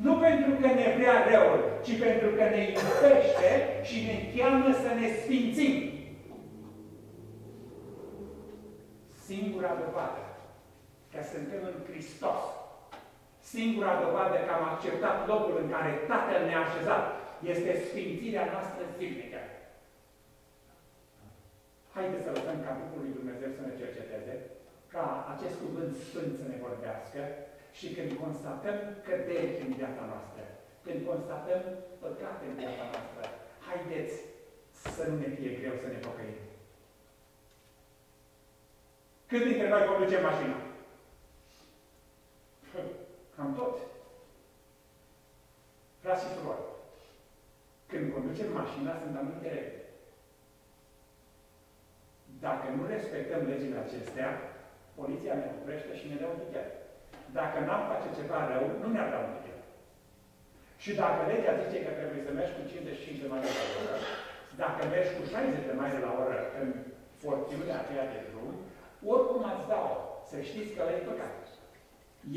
Nu pentru că ne vrea răul, ci pentru că ne iubește și ne cheamă să ne sfințim. Singura dovadă că suntem în Hristos, singura dovadă că am acceptat locul în care Tatăl ne-a așezat, este sfințirea noastră zilnică. Haideți să lăsăm ca Duhul lui Dumnezeu să ne cerceteze, ca acest cuvânt sfânt să ne vorbească și când constatăm căderi în viața noastră, când constatăm păcate în viața noastră, haideți să nu ne fie greu să ne pocăim. Cât dintre noi conducem mașina? (laughs) Cam tot. Frați și surori, când conducem mașina, sunt anumite reguli. Dacă nu respectăm legile acestea, poliția ne oprește și ne dă un tichet. Dacă n-am face ceva rău, nu ne-ar da un tichet. Și dacă legea zice că trebuie să mergi cu 55 de mai la oră, dacă mergi cu 60 de mai la oră în forțiunea aceea de drum, oricum ați dau, să știți că e păcat.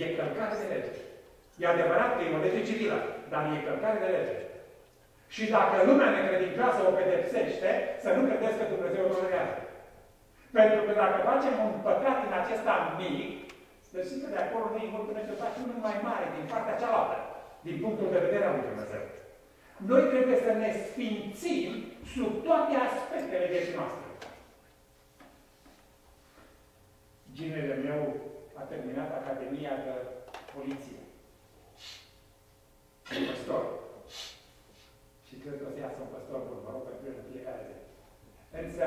E călcare de lege. E adevărat că e o lege civilă, dar e călcare de lege. Și dacă lumea necredincioasă o pedepsește, să nu credeți că Dumnezeu nu rează. Pentru că dacă facem un păcat în acesta mic, să știți că de acolo nu e mult până să faci unul mai mare din partea cealaltă, din punctul de vedere al lui Dumnezeu. Noi trebuie să ne sfințim sub toate aspectele vieții noastre. Ginele meu a terminat Academia de Poliție. Un păstor. Și cred că o să iasă un păstor bun, mă rog, pentru el fiecare zi. Însă,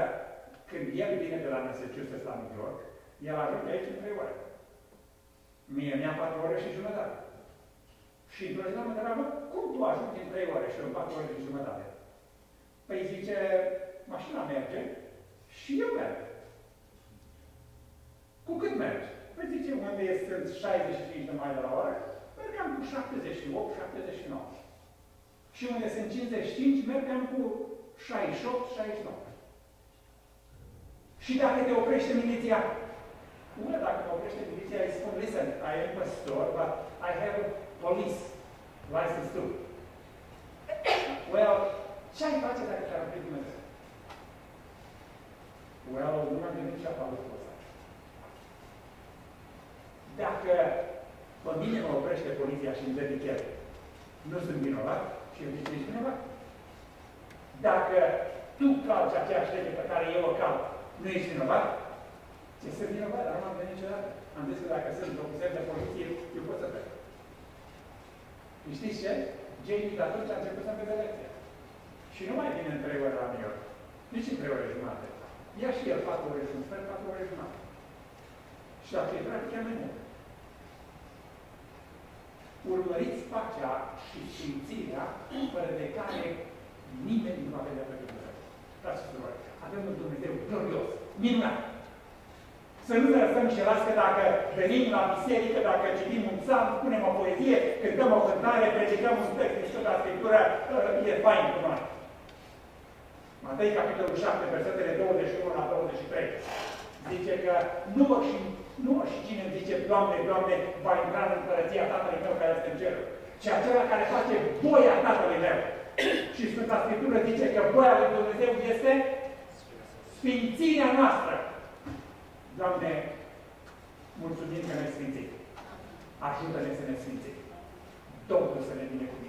când el vine de la Massachusetts la New York, el ajunge aici în trei ore. Mie mi-a patru ore și jumătate. Și într-o zi mă întreabă, cum tu ajungi în trei ore și în patru ore și jumătate? Păi zice, mașina merge și eu merg. Cu cât mergi? Păi zice, unde este 65 de mai la oră, mergeam cu 78, 79. Și unde sunt 55, mergeam cu 68, 69. Și dacă te oprește miliția, Una, dacă te oprește miliția, îi spun, listen, I am a store, but I have a police license too. well, ce ai face dacă te-ar opri Dumnezeu? Well, nu m-am gândit și la lucrul ăsta. Dacă pe mine mă oprește poliția și îmi dă tichet, nu sunt vinovat și eu zic, ești vinovat. Dacă tu calci aceeași lege pe care eu o calc, nu ești vinovat? Ce sunt vinovat, dar nu am venit niciodată. Am zis că dacă sunt ofițer de poliție, eu pot să plec. Știți ce? Jamie de atunci a început să învețe lecția. Și nu mai vine în trei ore la New York. Nici în trei ore jumate. Ia și el patru ore și un sfert, patru ore jumate. Și dacă e chiar mai mult. urmăriți pacea și sfințirea, fără de care nimeni nu va vedea pe Dumnezeu. Frați și surori, avem un Dumnezeu glorios, minunat. Să nu ne lăsăm și că dacă venim la biserică, dacă citim un psalm, punem o poezie, cântăm o cântare, predicăm un text mișto de la Scriptură, e fain cu noi. Matei, capitolul 7, versetele 21 la 23. Zice că nu mă și, nu mă și cine zice, Doamne, Doamne, va intra în împărăția Tatălui meu care este în cer, ci acela care face voia Tatălui meu. și Sfânta Scriptură zice că voia lui Dumnezeu este sfințirea noastră. Doamne, mulțumim că ne sfințim. Ajută-ne să ne sfințim. Domnul să ne binecuvinteze.